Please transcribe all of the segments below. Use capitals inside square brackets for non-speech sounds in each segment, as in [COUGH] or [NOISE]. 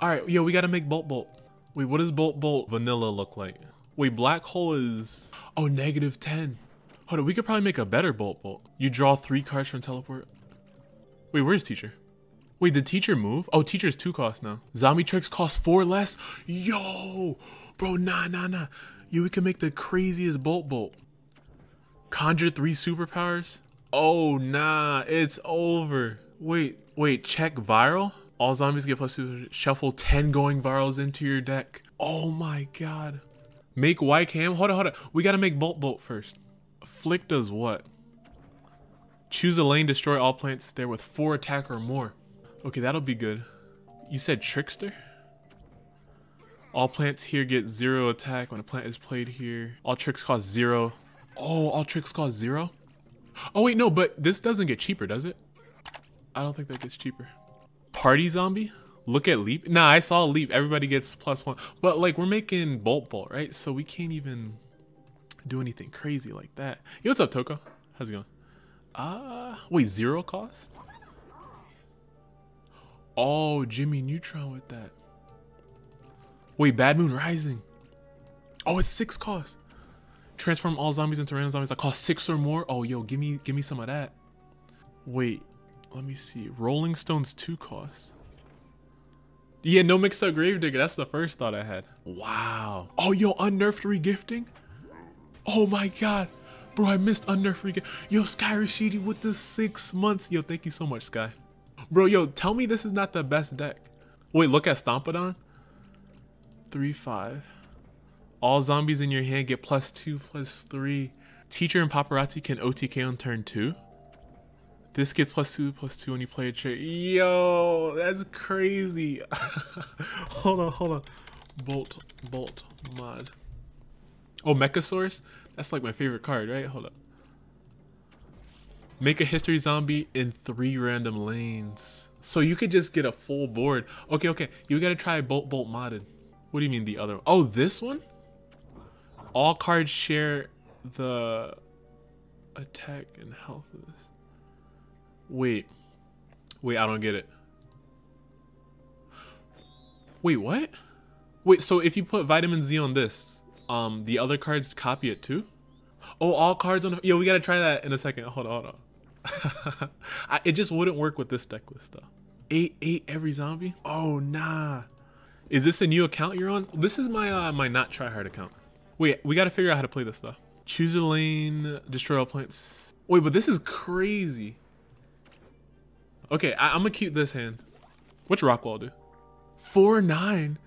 All right, yo, we gotta make Bolt Bolt. Wait, what does Bolt Bolt Vanilla look like? Wait, Black Hole is, oh, negative 10. Hold on, we could probably make a better Bolt Bolt. You draw three cards from teleport. Wait, where's teacher? Wait, did teacher move? Oh, teacher's two cost now. Zombie tricks cost four less? Yo, bro, nah, nah, nah. Yo, we can make the craziest Bolt Bolt. Conjure three superpowers? Oh, nah, it's over. Wait, wait, check viral? All zombies get plus two. Shuffle 10 going virals into your deck. Oh my god. Make Y cam? Hold on, hold on. We gotta make Bolt Bolt first. Flick does what? Choose a lane, destroy all plants there with four attack or more. Okay, that'll be good. You said Trickster? All plants here get zero attack when a plant is played here. All tricks cost zero. Oh, all tricks cost zero? Oh wait, no, but this doesn't get cheaper, does it? I don't think that gets cheaper. Party zombie? Look at leap. Nah, I saw leap. Everybody gets plus one. But like we're making bolt bolt, right? So we can't even do anything crazy like that. Yo, what's up, Toko? How's it going? Ah, uh, wait, zero cost? Oh, Jimmy Neutron with that. Wait, Bad Moon Rising. Oh, it's six cost. Transform all zombies into random zombies that cost six or more. Oh, yo, give me, give me some of that. Wait, let me see. Rolling Stones two cost. Yeah, no mix up Gravedigger. That's the first thought I had. Wow. Oh, yo, unnerfed regifting. Oh my god. Bro, I missed unnerfed regifting. Yo, Sky Rashidi with the six months. Yo, thank you so much, Sky. Bro, yo, tell me this is not the best deck. Wait, look at Stompadon. 3-5. All zombies in your hand get plus 2, plus 3. Teacher and Paparazzi can OTK on turn 2. This gets plus 2, plus 2 when you play a trick. Yo, that's crazy. [LAUGHS] hold on, hold on. Bolt, Bolt, mod. Oh, Mechasaurus? That's like my favorite card, right? Hold up. Make a history zombie in three random lanes. So you could just get a full board. Okay, okay. You gotta try Bolt Bolt modded. What do you mean the other one? Oh, this one? All cards share the attack and health of this. Wait. Wait, I don't get it. Wait, what? Wait, so if you put vitamin Z on this, um, the other cards copy it too? Oh, all cards on. Yo, we gotta try that in a second. Hold on, hold on. [LAUGHS] I, it just wouldn't work with this deck list though. Eight, eight every zombie. Oh nah. Is this a new account you're on? This is my uh, my not try hard account. Wait, we gotta figure out how to play this stuff. Choose a lane, destroy all plants. Wait, but this is crazy. Okay, I, am gonna keep this hand. What's Rockwall do? Four nine.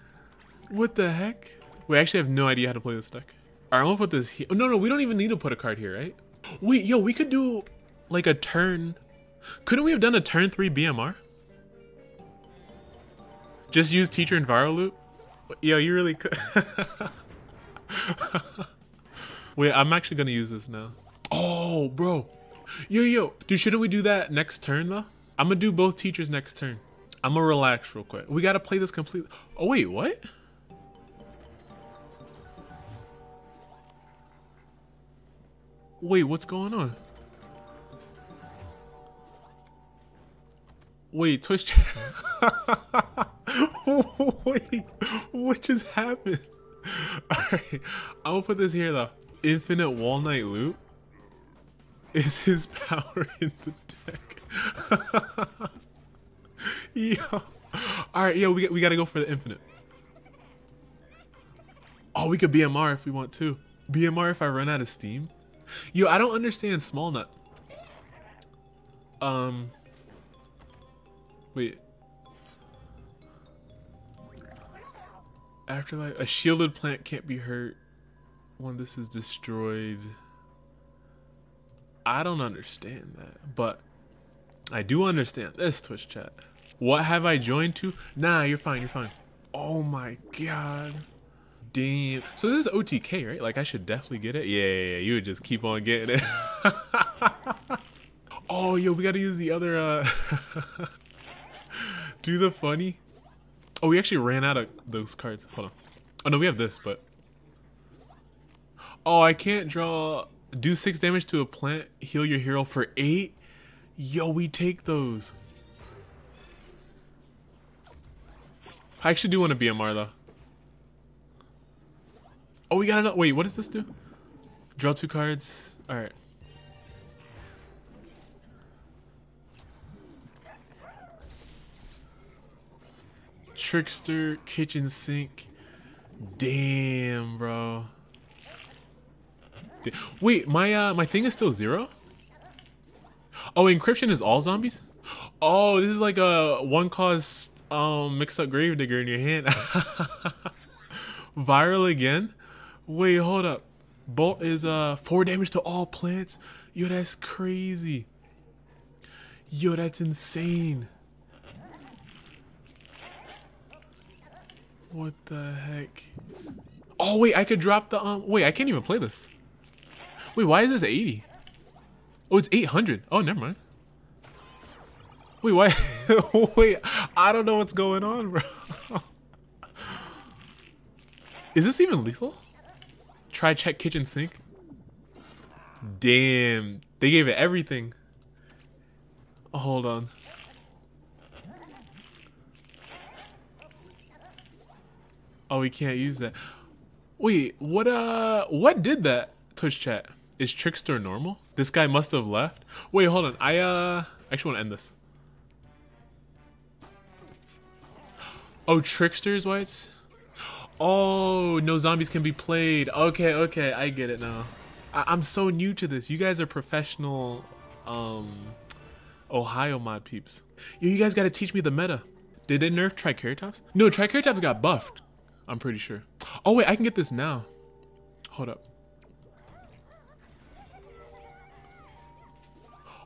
What the heck? We actually have no idea how to play this deck. Alright, I'm gonna put this here. No, no, we don't even need to put a card here, right? Wait, yo, we could do like a turn. Couldn't we have done a turn three BMR? Just use teacher and viral loop? Yo, you really could. [LAUGHS] Wait, I'm actually gonna use this now. Oh, bro. Yo, yo, dude, shouldn't we do that next turn though? I'm gonna do both teachers next turn. I'm gonna relax real quick. We gotta play this completely. Oh, wait, what? Wait, what's going on? Wait, Twitch. [LAUGHS] Wait, what just happened? Alright, I'm gonna put this here though. Infinite Walnut Loop is his [LAUGHS] power in the deck. [LAUGHS] yo. Alright, yo, we, we gotta go for the infinite. Oh, we could BMR if we want to. BMR if I run out of steam. Yo, I don't understand small nut. Um, wait. Afterlife, a shielded plant can't be hurt when this is destroyed. I don't understand that, but I do understand this Twitch chat. What have I joined to? Nah, you're fine, you're fine. Oh my god. Damn. So this is OTK, right? Like I should definitely get it. Yeah, yeah, yeah. You would just keep on getting it. [LAUGHS] oh, yo, we gotta use the other. uh [LAUGHS] Do the funny. Oh, we actually ran out of those cards. Hold on. Oh no, we have this, but. Oh, I can't draw. Do six damage to a plant. Heal your hero for eight. Yo, we take those. I actually do want to BMR though. Oh, we got another. Wait, what does this do? Draw two cards. All right. Trickster, kitchen sink. Damn, bro. Wait, my uh my thing is still zero? Oh, encryption is all zombies? Oh, this is like a one cause um mixed up gravedigger in your hand. [LAUGHS] Viral again? Wait, hold up. Bolt is uh four damage to all plants. Yo, that's crazy. Yo, that's insane. What the heck? Oh wait, I could drop the um. Wait, I can't even play this. Wait, why is this 80? Oh, it's 800. Oh, never mind. Wait, why? [LAUGHS] wait, I don't know what's going on, bro. [LAUGHS] is this even lethal? Try check kitchen sink. Damn, they gave it everything. Oh, hold on. Oh, we can't use that. Wait, what uh what did that Twitch chat? Is Trickster normal? This guy must have left. Wait, hold on. I uh actually want to end this. Oh, Trickster's whites? Oh, no zombies can be played. Okay, okay, I get it now. I am so new to this. You guys are professional um Ohio mod peeps. Yo, you guys gotta teach me the meta. Did they nerf Tricarrotops? No, Tricarrotops got buffed. I'm pretty sure. Oh wait, I can get this now. Hold up.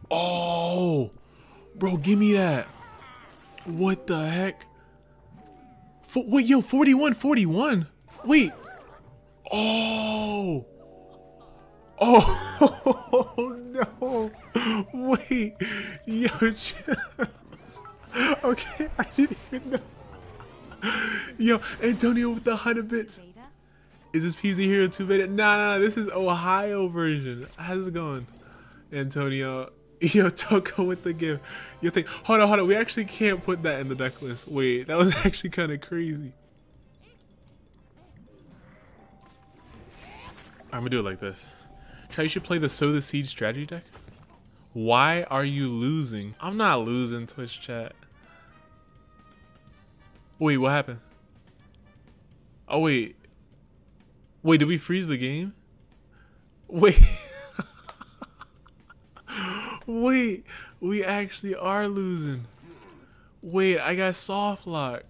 Oh, bro, give me that. What the heck? For, wait, yo, 41, 41. Wait. Oh. Oh, [LAUGHS] no. Wait. Yo, [LAUGHS] okay, I didn't even know. Yo, Antonio with the 100 bits. Is this PZ Hero 2 beta? Nah, nah, this is Ohio version. How's it going? Antonio. [LAUGHS] Yo, Toko with the gift. You think, hold on, hold on. We actually can't put that in the deck list. Wait, that was [LAUGHS] actually kind of crazy. I'm gonna do it like this. Try you should play the Sow the Seed strategy deck. Why are you losing? I'm not losing, Twitch chat. Wait, what happened? Oh, wait. Wait, did we freeze the game? [LAUGHS] Wait. Wait, we actually are losing. Wait, I got soft lock.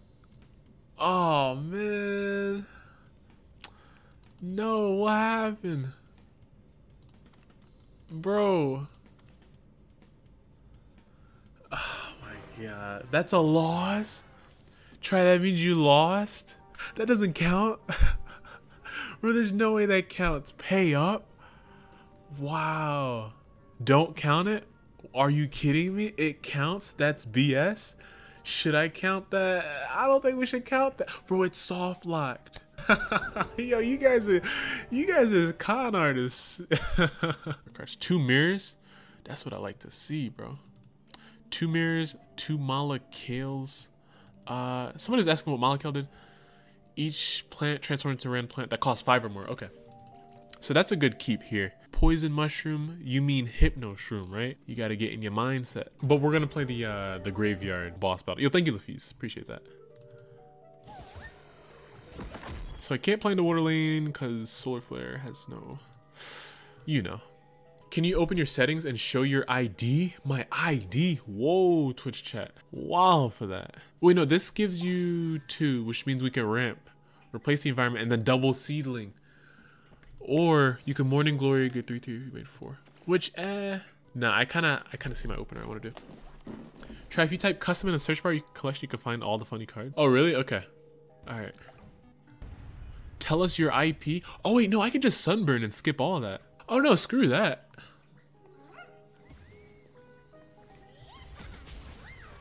Oh, man. No, what happened? Bro. Oh my god. That's a loss? Try that means you lost? That doesn't count? [LAUGHS] Bro, there's no way that counts. Pay up? Wow. Don't count it? Are you kidding me? It counts? That's BS? Should I count that? I don't think we should count that. Bro, it's soft locked. [LAUGHS] Yo, you guys are you guys are con artists. [LAUGHS] two mirrors? That's what I like to see, bro. Two mirrors, two Molekales. Uh, somebody's asking what Molekale did. Each plant transformed into a random plant that costs five or more. Okay. So that's a good keep here. Poison mushroom, you mean hypno shroom, right? You gotta get in your mindset. But we're gonna play the uh, the graveyard boss battle. Yo, thank you, Lafise. Appreciate that. So I can't play in the water lane because Solar Flare has no, you know. Can you open your settings and show your ID? My ID? Whoa, Twitch chat. Wow for that. Wait, no, this gives you two, which means we can ramp, replace the environment, and then double seedling. Or you can Morning Glory, get three, two, wait, four. Which, eh, nah, I kind of, I kind of see my opener I want to do. Try if you type custom in the search bar, you collection, you can find all the funny cards. Oh, really? Okay. All right. Tell us your IP. Oh, wait, no, I can just sunburn and skip all of that. Oh, no, screw that.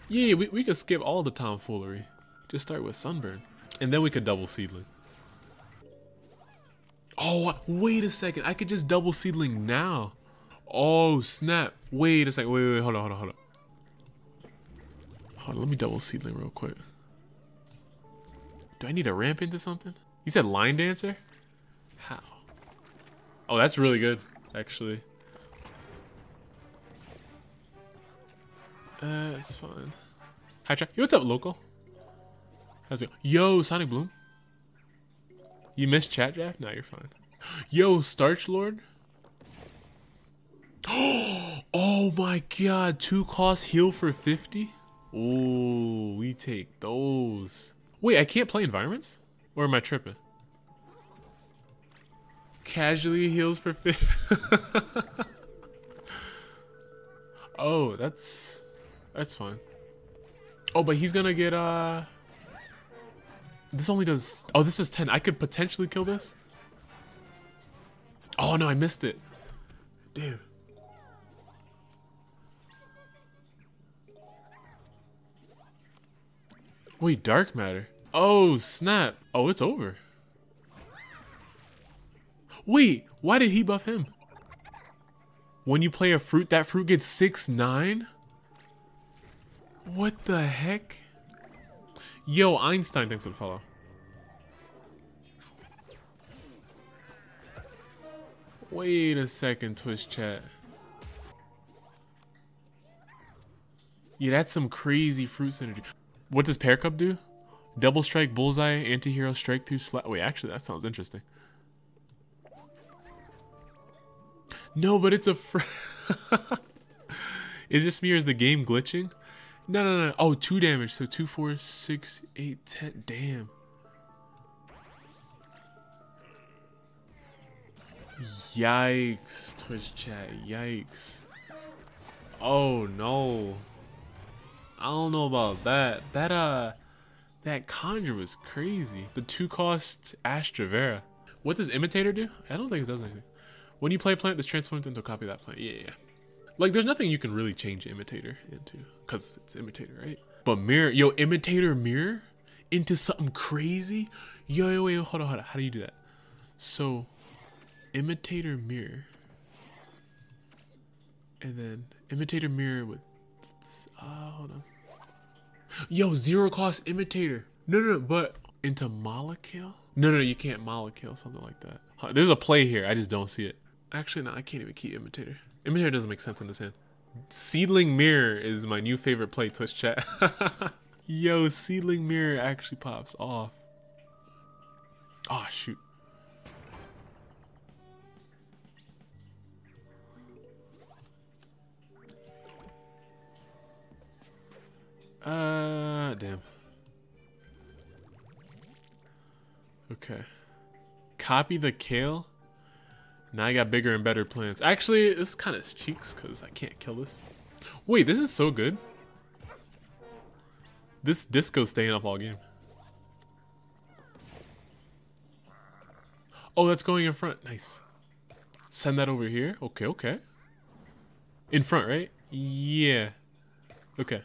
Yeah, we, we could skip all the tomfoolery. Just start with sunburn. And then we could double seedling. Oh, wait a second. I could just double seedling now. Oh, snap. Wait a second. Wait, wait, wait. hold on, hold on, hold on. Hold on, let me double seedling real quick. Do I need to ramp into something? You said line dancer? How? Oh, that's really good, actually. Uh, it's fine. Hi, Chuck. Yo, what's up, local? How's it? Yo, Sonic Bloom. You missed chat draft? No, you're fine. Yo, Starch Lord. [GASPS] oh my god, two cost heal for 50? Oh, we take those. Wait, I can't play environments? Or am I tripping? Casually heals for 50. [LAUGHS] oh, that's that's fine. Oh, but he's gonna get uh this only does... Oh, this is 10. I could potentially kill this. Oh, no, I missed it. Dude. Wait, dark matter. Oh, snap. Oh, it's over. Wait, why did he buff him? When you play a fruit, that fruit gets 6-9? What the heck? Yo, Einstein, thanks for the follow. Wait a second, Twitch chat. Yeah, that's some crazy fruit synergy. What does Pear Cub do? Double strike, bullseye, anti-hero, strike through. Wait, actually, that sounds interesting. No, but it's a [LAUGHS] Is this me or is the game glitching? No, no, no. Oh, two damage. So two, four, six, eight, ten. Damn. Yikes, Twitch chat. Yikes. Oh no. I don't know about that. That uh that conjure was crazy. The two cost Astro-Vera. What does imitator do? I don't think it does anything. When you play a plant, this transforms into a copy of that plant. Yeah, yeah. Like, there's nothing you can really change Imitator into, because it's Imitator, right? But Mirror, yo, Imitator Mirror into something crazy? Yo, yo, yo, hold on, hold on. How do you do that? So, Imitator Mirror. And then Imitator Mirror with, uh, hold on. Yo, zero cost Imitator. No, no, no, but into Molekale? No, no, you can't Molekale, something like that. There's a play here, I just don't see it. Actually, no, I can't even keep Imitator. Imitator doesn't make sense in this hand. Seedling Mirror is my new favorite play, Twitch chat. [LAUGHS] Yo, Seedling Mirror actually pops off. Oh, shoot. Uh, damn. Okay. Copy the kale? Now I got bigger and better plans. Actually, this kind of cheeks because I can't kill this. Wait, this is so good. This disco's staying up all game. Oh, that's going in front. Nice. Send that over here. Okay, okay. In front, right? Yeah. Okay.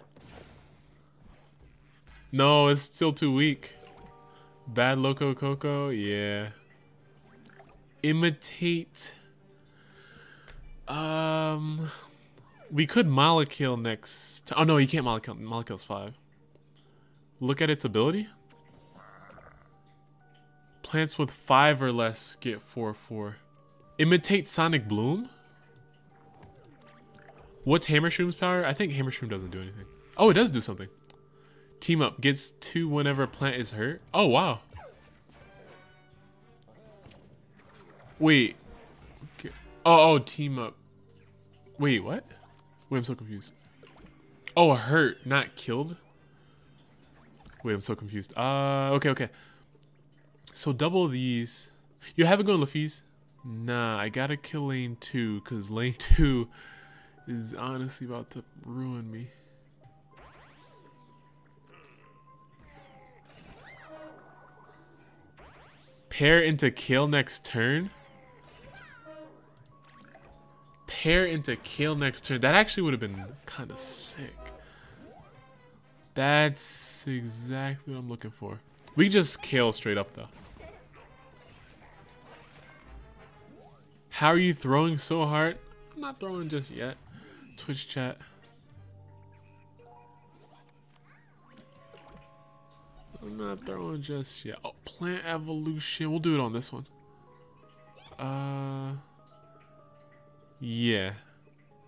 No, it's still too weak. Bad Loco Coco? Yeah imitate. Um, we could Molekale next. Oh no, you can't Molekale. Molekale's five. Look at its ability. Plants with five or less get four four. Imitate Sonic Bloom. What's Hammershroom's power? I think Hammershroom doesn't do anything. Oh, it does do something. Team up gets two whenever plant is hurt. Oh wow. Wait. Okay. Oh, oh, team up. Wait, what? Wait, I'm so confused. Oh, hurt, not killed? Wait, I'm so confused. Uh, okay, okay. So double these. You haven't gone Lafiz? Nah, I gotta kill lane 2, because lane [LAUGHS] 2 is honestly about to ruin me. Pair into kill next turn? Pair into kill next turn. That actually would have been kind of sick. That's exactly what I'm looking for. We just kill straight up though. How are you throwing so hard? I'm not throwing just yet. Twitch chat. I'm not throwing just yet. Oh, plant evolution. We'll do it on this one. Uh, yeah.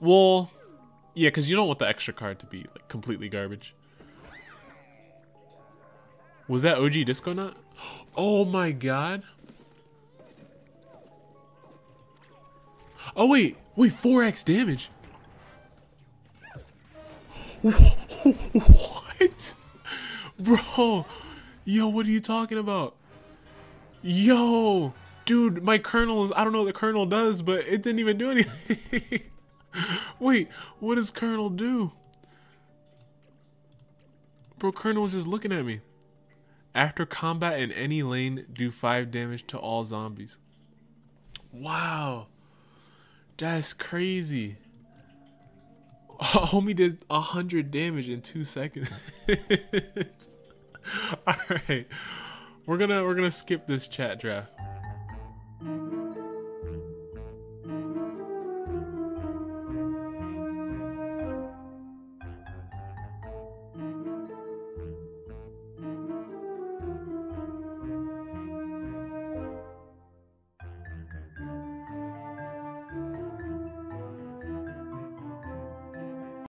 Well, yeah, because you don't want the extra card to be like completely garbage. Was that OG Disco Nut? [GASPS] Oh my god. Oh wait, wait, 4x damage. [LAUGHS] What? Bro, yo, what are you talking about? Yo, dude, my kernel is, I don't know what the kernel does, but it didn't even do anything. [LAUGHS] Wait, what does kernel do? Bro, kernel was just looking at me. After combat in any lane, do 5 damage to all zombies. Wow. That's crazy. Homie did a hundred damage in two seconds. [LAUGHS] All right, we're gonna we're gonna skip this chat draft.